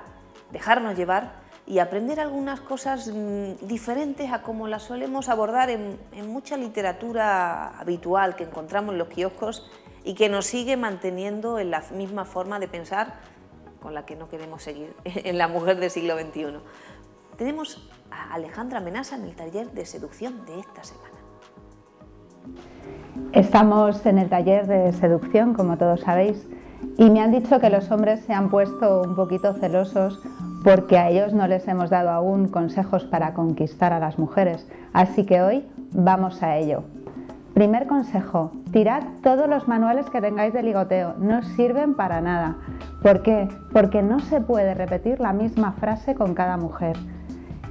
S2: dejarnos llevar y aprender algunas cosas mm, diferentes a como las solemos abordar en, en, mucha literatura habitual que encontramos en los kioscos y que nos sigue manteniendo en la misma forma de pensar con la que no queremos seguir en la mujer del siglo XXI. Tenemos a Alejandra Menasa en el taller de seducción de esta semana.
S6: Estamos en el taller de seducción, como todos sabéis, y me han dicho que los hombres se han puesto un poquito celosos porque a ellos no les hemos dado aún consejos para conquistar a las mujeres. Así que hoy vamos a ello. Primer consejo, tirad todos los manuales que tengáis de ligoteo, no sirven para nada. ¿Por qué? Porque no se puede repetir la misma frase con cada mujer.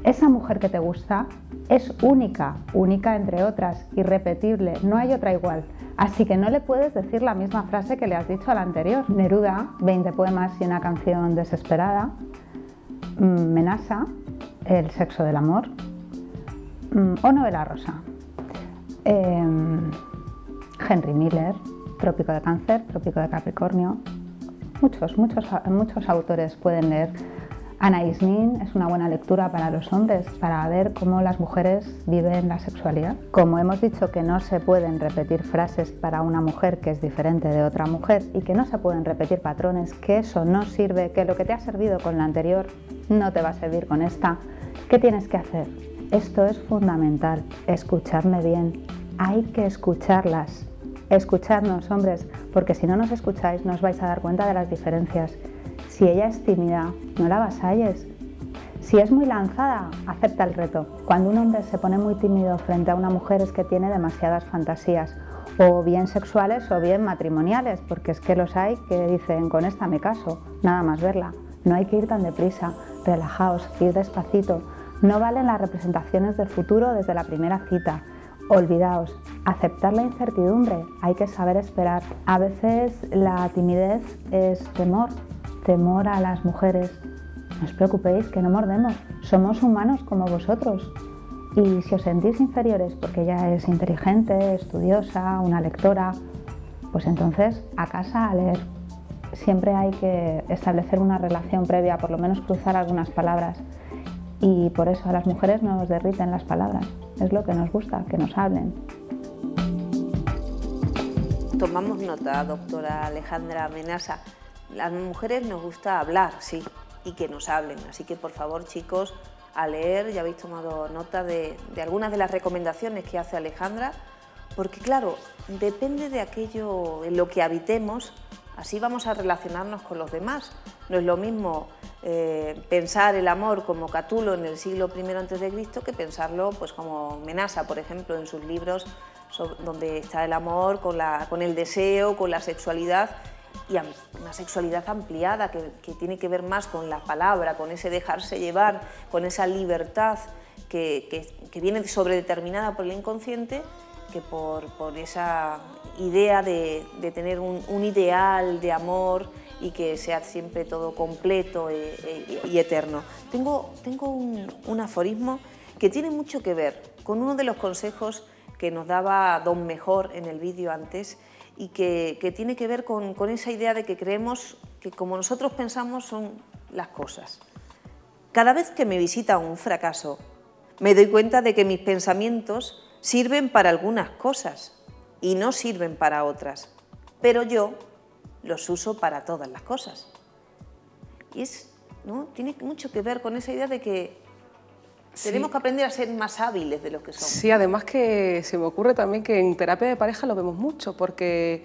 S6: Esa mujer que te gusta es única, única entre otras, irrepetible, no hay otra igual. Así que no le puedes decir la misma frase que le has dicho a la anterior. Neruda, 20 poemas y una canción desesperada. Mm, Menasa, El sexo del amor. Mm, o Novela Rosa. Em, Henry Miller, Trópico de Cáncer, Trópico de Capricornio. Muchos, muchos, muchos autores pueden leer Ana Isnin es una buena lectura para los hombres, para ver cómo las mujeres viven la sexualidad. Como hemos dicho que no se pueden repetir frases para una mujer que es diferente de otra mujer y que no se pueden repetir patrones, que eso no sirve, que lo que te ha servido con la anterior no te va a servir con esta, ¿qué tienes que hacer? Esto es fundamental, escucharme bien. Hay que escucharlas, escucharnos hombres, porque si no nos escucháis no os vais a dar cuenta de las diferencias si ella es tímida, no la vasalles. Si es muy lanzada, acepta el reto. Cuando un hombre se pone muy tímido frente a una mujer es que tiene demasiadas fantasías, o bien sexuales o bien matrimoniales, porque es que los hay que dicen, con esta me caso, nada más verla. No hay que ir tan deprisa, relajaos, ir despacito. No valen las representaciones del futuro desde la primera cita. Olvidaos, aceptar la incertidumbre, hay que saber esperar. A veces la timidez es temor, temor a las mujeres. No os preocupéis, que no mordemos. Somos humanos como vosotros. Y si os sentís inferiores porque ella es inteligente, estudiosa, una lectora, pues entonces a casa a leer. Siempre hay que establecer una relación previa, por lo menos cruzar algunas palabras. Y por eso a las mujeres nos derriten las palabras. Es lo que nos gusta, que nos hablen.
S2: Tomamos nota, doctora Alejandra Menasa. Las mujeres nos gusta hablar, sí, y que nos hablen. Así que por favor, chicos, a leer, ya habéis tomado nota de, algunas de las recomendaciones que hace Alejandra, porque claro, depende de aquello en lo que habitemos, así vamos a relacionarnos con los demás. No es lo mismo eh, pensar el amor como Catulo en el siglo I a.C. que pensarlo pues, como Menasa, por ejemplo, en sus libros donde está el amor con, la, con el deseo, con la sexualidad y una sexualidad ampliada que, tiene que ver más con la palabra, con ese dejarse llevar, con esa libertad que, viene sobredeterminada por el inconsciente que por, esa idea de, tener un, ideal de amor y que sea siempre todo completo e, e, y eterno. Tengo, tengo un, aforismo que tiene mucho que ver con uno de los consejos que nos daba Don Mejor en el vídeo antes y que, tiene que ver con, esa idea de que creemos que como nosotros pensamos son las cosas. Cada vez que me visita un fracaso, me doy cuenta de que mis pensamientos sirven para algunas cosas y no sirven para otras, pero yo los uso para todas las cosas. Y es, ¿no? tiene mucho que ver con esa idea de que tenemos que aprender a ser más hábiles de lo que somos.
S4: Sí, además que se me ocurre también que en terapia de pareja lo vemos mucho, porque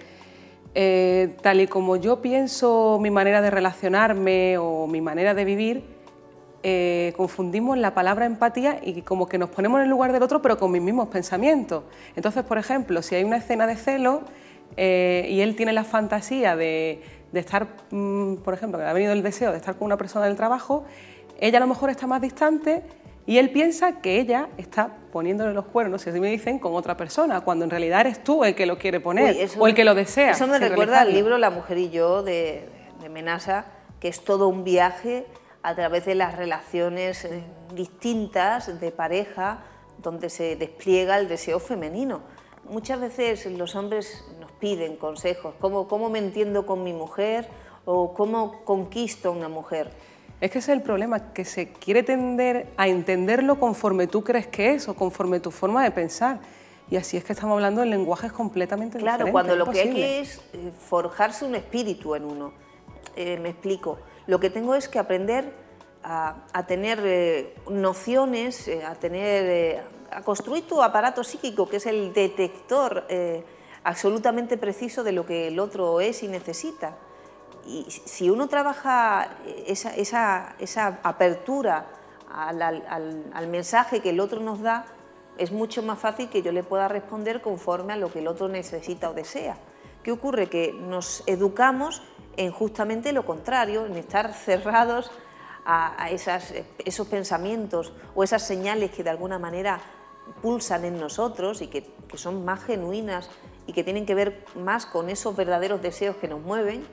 S4: eh, tal y como yo pienso mi manera de relacionarme o mi manera de vivir, eh, confundimos la palabra empatía y como que nos ponemos en el lugar del otro, pero con mis mismos pensamientos. Entonces, por ejemplo, si hay una escena de celo eh, y él tiene la fantasía de, de estar, mm, por ejemplo, que le ha venido el deseo de estar con una persona del trabajo, ella a lo mejor está más distante y él piensa que ella está poniéndole los cuernos, si así me dicen, con otra persona, cuando en realidad eres tú el que lo quiere poner o el que lo desea.
S2: Eso me recuerda al libro La mujer y yo de, de Menasa, que es todo un viaje a través de las relaciones eh, distintas de pareja donde se despliega el deseo femenino. Muchas veces los hombres nos piden consejos, cómo, cómo me entiendo con mi mujer o cómo conquisto a una mujer.
S4: Es que ese es el problema, que se quiere tender a entenderlo conforme tú crees que es o conforme tu forma de pensar. Y así es que estamos hablando en lenguajes completamente
S2: diferentes.
S4: Claro,
S2: cuando lo que hay que es eh, forjarse un espíritu en uno. Eh, me explico. Lo que tengo es que aprender a, tener eh, nociones, a tener, a construir tu aparato psíquico, que es el detector absolutamente preciso de lo que el otro es y necesita y si uno trabaja esa, esa, apertura al, mensaje que el otro nos da, es mucho más fácil que yo le pueda responder conforme a lo que el otro necesita o desea. ¿Qué ocurre? Que nos educamos en justamente lo contrario, en estar cerrados a, esos pensamientos o esas señales que de alguna manera pulsan en nosotros y que son más genuinas y que tienen que ver más con esos verdaderos deseos que nos mueven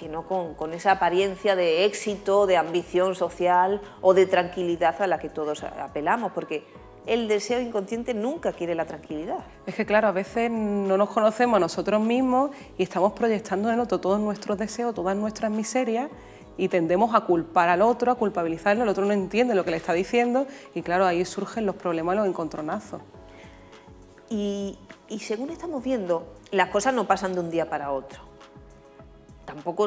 S2: que no con, esa apariencia de éxito, de ambición social o de tranquilidad a la que todos apelamos, porque el deseo inconsciente nunca quiere la tranquilidad.
S4: Es que claro, a veces no nos conocemos a nosotros mismos y estamos proyectando en el otro todos nuestros deseos, todas nuestras miserias y tendemos a culpar al otro, a culpabilizarlo, el otro no entiende lo que le está diciendo y claro, ahí surgen los problemas, los encontronazos.
S2: y según estamos viendo, las cosas no pasan de un día para otro tampoco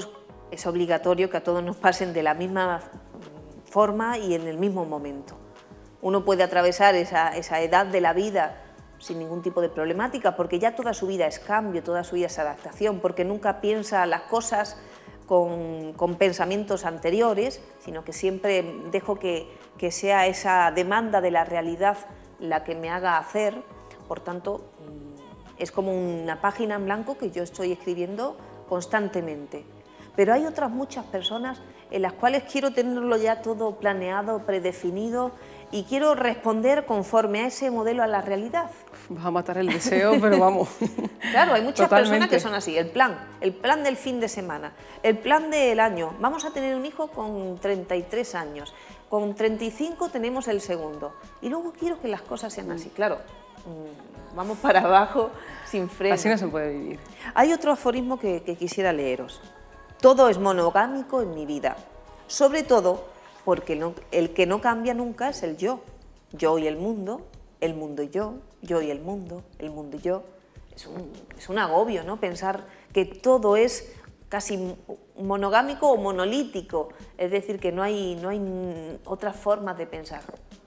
S2: es, obligatorio que a todos nos pasen de la misma forma y en el mismo momento. Uno puede atravesar esa, edad de la vida sin ningún tipo de problemática, porque ya toda su vida es cambio, toda su vida es adaptación, porque nunca piensa las cosas con, pensamientos anteriores, sino que siempre dejo que, que, sea esa demanda de la realidad la que me haga hacer. Por tanto, es como una página en blanco que yo estoy escribiendo constantemente. Pero hay otras muchas personas en las cuales quiero tenerlo ya todo planeado, predefinido y quiero responder conforme a ese modelo a la realidad.
S4: Vas a matar el deseo, pero vamos.
S2: claro, hay muchas personas que son así. El plan, el plan del fin de semana, el plan del año. Vamos a tener un hijo con 33 años. con 35 tenemos el segundo. Y luego quiero que las cosas sean así. Claro, mm, vamos para abajo sin freno.
S4: Así no se puede vivir.
S2: Hay otro aforismo que, que quisiera leeros. Todo es monogámico en mi vida. Sobre todo porque no- el que no cambia nunca es el yo. Yo y el mundo, el mundo y yo, yo y el mundo, el mundo y yo. Es un, es un agobio, ¿no? Pensar que todo es casi monogámico o monolítico, es decir, que no hay, no hay otras formas de pensar.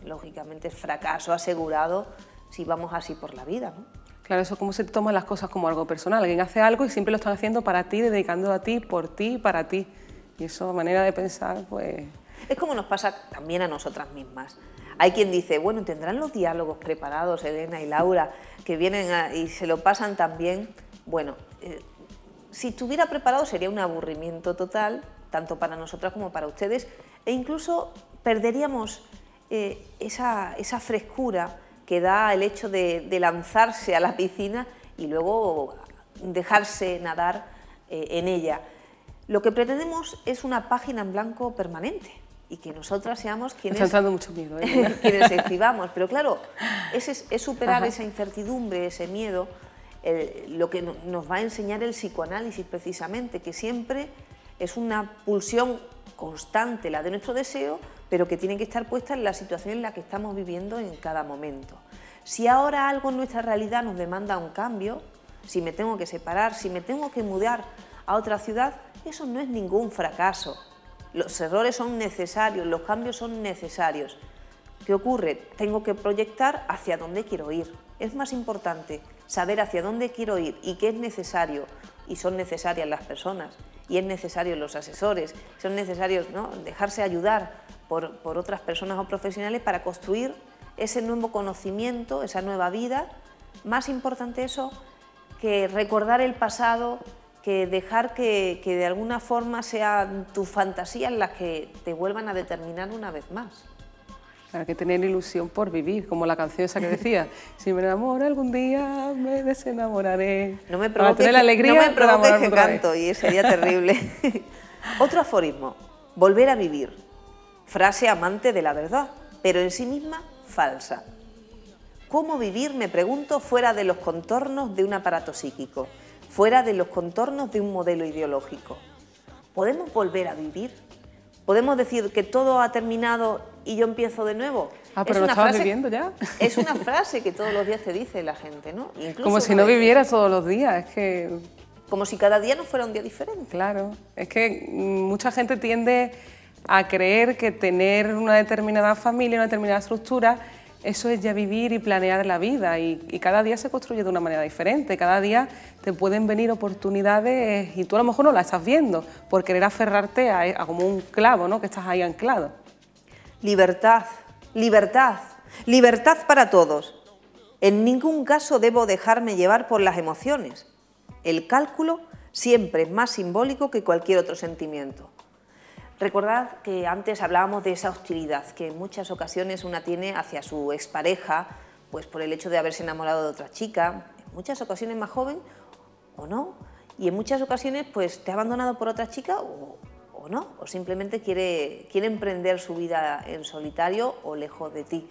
S2: Lógicamente es fracaso asegurado si vamos así por la vida, ¿no?
S4: Claro, eso como se toman las cosas como algo personal. Alguien hace algo y siempre lo están haciendo para ti, dedicándolo a ti, por ti, para ti. Y eso, manera de pensar, pues...
S2: Es como nos pasa también a nosotras mismas. Hay quien dice, bueno, tendrán los diálogos preparados, Elena y Laura, que vienen y se lo pasan tan bien. Bueno, eh, si estuviera preparado sería un aburrimiento total, tanto para nosotras como para ustedes, e incluso perderíamos eh, esa, esa frescura que da el hecho de, de lanzarse a la piscina y luego dejarse nadar eh, en ella. Lo que pretendemos es una página en blanco permanente y que nosotras seamos quienes
S4: dando mucho miedo. ¿eh?
S2: quienes escribamos. Pero claro, es, superar
S4: Ajá.
S2: esa incertidumbre, ese miedo, lo que no- nos va a enseñar el psicoanálisis precisamente, que siempre es una pulsión constante, la de nuestro deseo, pero que tiene que estar puesta en la situación en la que estamos viviendo en cada momento. Si ahora algo en nuestra realidad nos demanda un cambio, si me tengo que separar, si me tengo que mudar a otra ciudad, eso no es ningún fracaso. Los errores son necesarios, los cambios son necesarios. ¿Qué ocurre? Tengo que proyectar hacia dónde quiero ir. Es más importante saber hacia dónde quiero ir y qué es necesario. Y son necesarias las personas, y es necesario los asesores, son necesarios ¿no? dejarse ayudar por, por otras personas o profesionales para construir ese nuevo conocimiento, esa nueva vida. Más importante eso que recordar el pasado, que dejar que, que de alguna forma sean tus fantasías las que te vuelvan a determinar una vez más.
S4: Hay que tener ilusión por vivir, como la canción esa que decía, si me enamoro algún día me desenamoraré.
S2: No me provoques,
S4: la alegría
S2: no me provoques que
S4: vez.
S2: canto y sería terrible. Otro aforismo, volver a vivir. Frase amante de la verdad, pero en sí misma falsa. ¿Cómo vivir, me pregunto, fuera de los contornos de un aparato psíquico, fuera de los contornos de un modelo ideológico? ¿Podemos volver a vivir? ¿Podemos decir que todo ha terminado y yo empiezo de nuevo?
S4: Ah, pero
S2: Es
S4: lo estabas viviendo ya.
S2: Es una frase que todos los días te dice la gente, ¿no? Incluso
S4: Como si no vivieras todos los días, es que
S2: Como si cada día no fuera un día diferente.
S4: Claro, es que mm, mucha gente tiende a creer que tener una determinada familia, una determinada estructura, eso es ya vivir y planear la vida y, cada día se construye de una manera diferente, cada día te pueden venir oportunidades y tú a lo mejor no las estás viendo por querer aferrarte a, a como un clavo, ¿no? que estás ahí anclado.
S2: Libertad, libertad, libertad para todos. En ningún caso debo dejarme llevar por las emociones. El cálculo siempre es más simbólico que cualquier otro sentimiento. Recordad que antes hablábamos de esa hostilidad que en muchas ocasiones una tiene hacia su expareja, pues por el hecho de haberse enamorado de otra chica, en muchas ocasiones más joven o no, y en muchas ocasiones pues te ha abandonado por otra chica o, no, o simplemente quiere, emprender su vida en solitario o lejos de ti.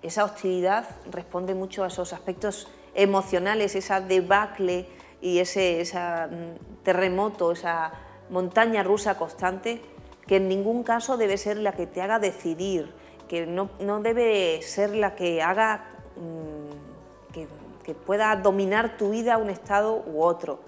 S2: Esa hostilidad responde mucho a esos aspectos emocionales, esa debacle y ese mm, terremoto, esa montaña rusa constante, que en ningún caso debe ser la que te haga decidir, que no, no debe ser la que haga mm, que, que pueda dominar tu vida un estado u otro.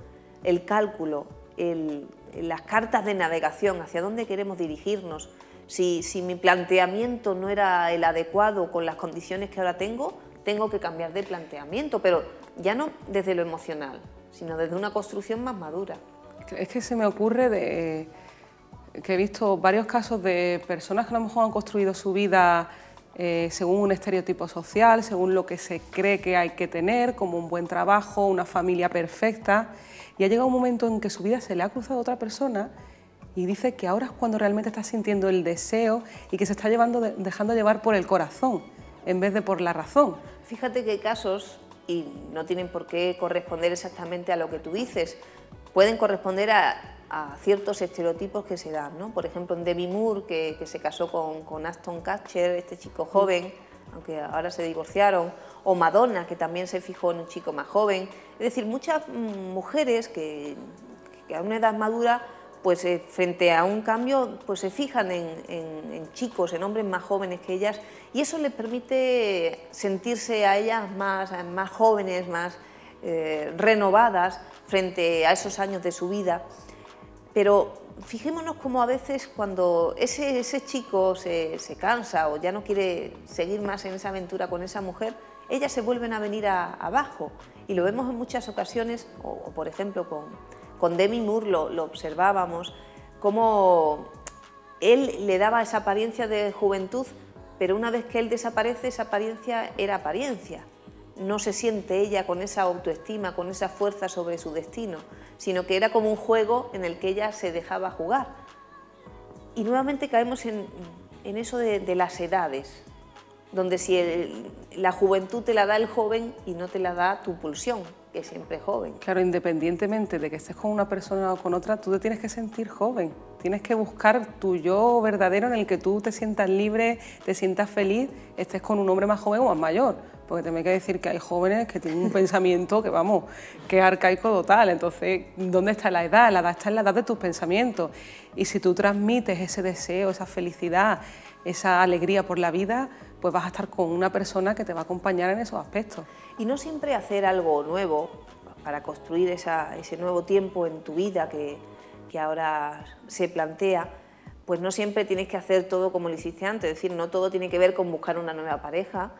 S2: El cálculo, el- las cartas de navegación, hacia dónde queremos dirigirnos. Si, si mi planteamiento no era el adecuado con las condiciones que ahora tengo, tengo que cambiar de planteamiento, pero ya no desde lo emocional, sino desde una construcción más madura.
S4: Es que se me ocurre que he visto varios casos de personas que a lo mejor han construido su vida eh, según un estereotipo social, según lo que se cree que hay que tener, como un buen trabajo, una familia perfecta, y ha llegado un momento en que su vida se le ha cruzado a otra persona y dice que ahora es cuando realmente está sintiendo el deseo y que se está dejando llevar por el corazón en vez de por la razón.
S2: Fíjate que hay casos, y no tienen por qué corresponder exactamente a lo que tú dices, pueden corresponder a, a ciertos estereotipos que se dan. ¿no? Por ejemplo, en Demi Moore, que, se casó con, con, Aston Catcher, este chico joven, aunque ahora se divorciaron, o Madonna, que también se fijó en un chico más joven. Es decir, muchas mm, mujeres que, que a una edad madura pues eh, frente a un cambio pues se fijan en, chicos, en hombres más jóvenes que ellas y eso les permite sentirse a ellas más, más jóvenes, más eh, renovadas frente a esos años de su vida. Pero fijémonos cómo a veces cuando ese, chico se, cansa o ya no quiere seguir más en esa aventura con esa mujer, ellas se vuelven a venir abajo y lo vemos en muchas ocasiones, o por ejemplo con con Demi Moore lo, observábamos, cómo él le daba esa apariencia de juventud, pero una vez que él desaparece, esa apariencia era apariencia. No se siente ella con esa autoestima, con esa fuerza sobre su destino, sino que era como un juego en el que ella se dejaba jugar. Y nuevamente caemos en, eso de, las edades, donde si la juventud te la da el joven y no te la da tu pulsión, que siempre es joven.
S4: Claro, independientemente de que estés con una persona o con otra, tú te tienes que sentir joven. Tienes que buscar tu yo verdadero en el que tú te sientas libre, te sientas feliz, estés con un hombre más joven o más mayor. Porque tengo que decir que hay jóvenes que tienen un pensamiento que, vamos, que es arcaico total. Entonces, ¿dónde está la edad? La edad está en la edad de tus pensamientos. Y si tú transmites ese deseo, esa felicidad, esa alegría por la vida, pues vas a estar con una persona que te va a acompañar en esos aspectos.
S2: Y no siempre hacer algo nuevo para construir ese nuevo tiempo en tu vida que, que ahora se plantea, pues no siempre tienes que hacer todo como lo hiciste antes, es decir, no todo tiene que ver con buscar una nueva pareja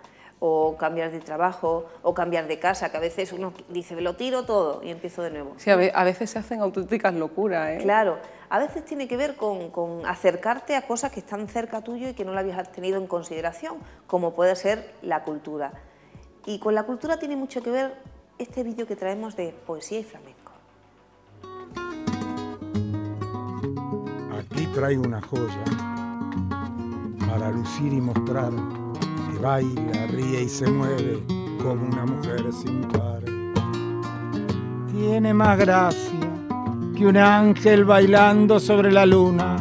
S2: o cambiar de trabajo o cambiar de casa, que a veces uno dice, lo tiro todo y empiezo de nuevo.
S4: Sí, a veces se hacen auténticas locuras. ¿eh?
S2: Claro, a veces tiene que ver con, acercarte a cosas que están cerca tuyo y que no lo habías tenido en consideración, como puede ser la cultura. Y con la cultura tiene mucho que ver este vídeo que traemos de poesía y flamenco.
S7: Aquí traigo una joya para lucir y mostrar baila, ríe y se mueve como una mujer sin par. Tiene más gracia que un ángel bailando sobre la luna.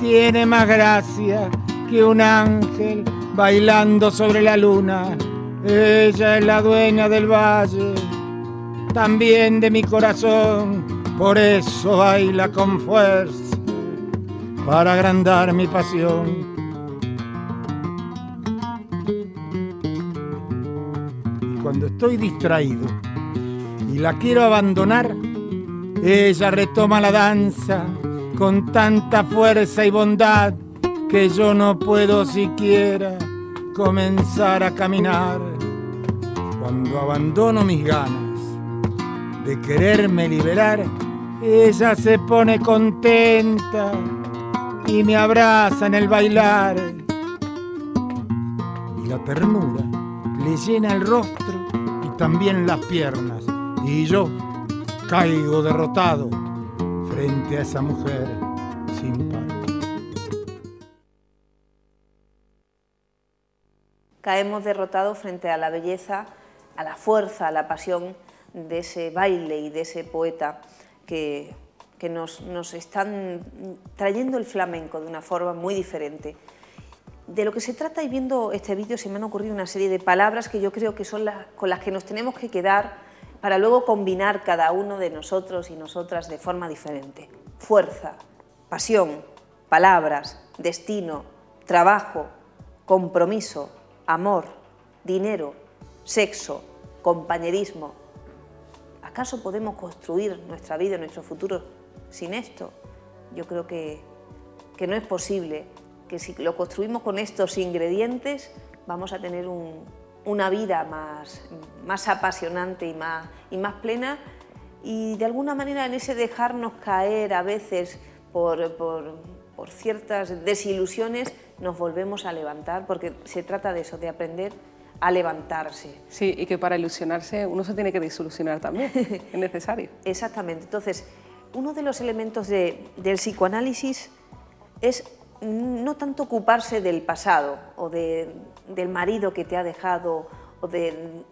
S7: Tiene más gracia que un ángel bailando sobre la luna. Ella es la dueña del valle, también de mi corazón. Por eso baila con fuerza, para agrandar mi pasión. Cuando estoy distraído y la quiero abandonar, ella retoma la danza con tanta fuerza y bondad que yo no puedo siquiera comenzar a caminar. Cuando abandono mis ganas de quererme liberar, ella se pone contenta y me abraza en el bailar. Y la ternura le llena el rostro también las piernas. Y yo caigo derrotado frente a esa mujer sin par.
S2: Caemos derrotados frente a la belleza, a la fuerza, a la pasión de ese baile y de ese poeta que, que nos, nos están trayendo el flamenco de una forma muy diferente. De lo que se trata y viendo este vídeo se me han ocurrido una serie de palabras que yo creo que son las con las que nos tenemos que quedar para luego combinar cada uno de nosotros y nosotras de forma diferente. Fuerza, pasión, palabras, destino, trabajo, compromiso, amor, dinero, sexo, compañerismo. ¿Acaso podemos construir nuestra vida nuestro futuro sin esto? Yo creo que, que no es posible, que si lo construimos con estos ingredientes vamos a tener un, una vida más, más apasionante y más, y más plena y de alguna manera en ese dejarnos caer a veces por, por, por, ciertas desilusiones nos volvemos a levantar porque se trata de eso, de aprender a levantarse.
S4: Sí, y que para ilusionarse uno se tiene que desilusionar también, es necesario.
S2: Exactamente, entonces uno de los elementos de, del psicoanálisis es no tanto ocuparse del pasado o del marido que te ha dejado o de,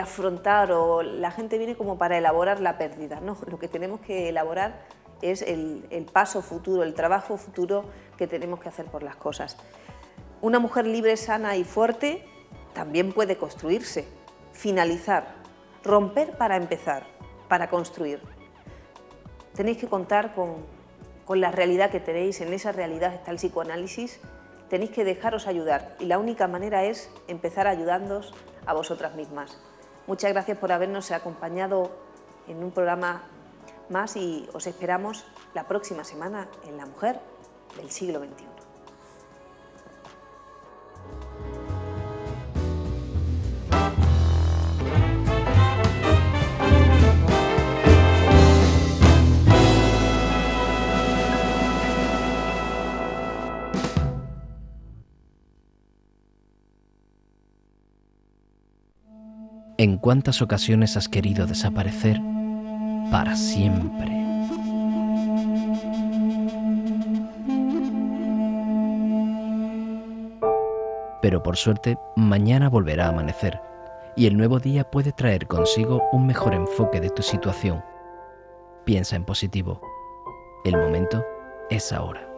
S2: afrontar o la gente viene como para elaborar la pérdida, no, lo que tenemos que elaborar es el, paso futuro, el trabajo futuro que tenemos que hacer por las cosas. Una mujer libre, sana y fuerte también puede construirse, finalizar, romper para empezar, para construir. Tenéis que contar con, con la realidad que tenéis, en esa realidad está el psicoanálisis, tenéis que dejaros ayudar y la única manera es empezar ayudándoos a vosotras mismas. Muchas gracias por habernos acompañado en un programa más y os esperamos la próxima semana en La Mujer del siglo XXI.
S1: ¿En cuántas ocasiones has querido desaparecer para siempre? Pero por suerte, mañana volverá a amanecer y el nuevo día puede traer consigo un mejor enfoque de tu situación. Piensa en positivo. El momento es ahora.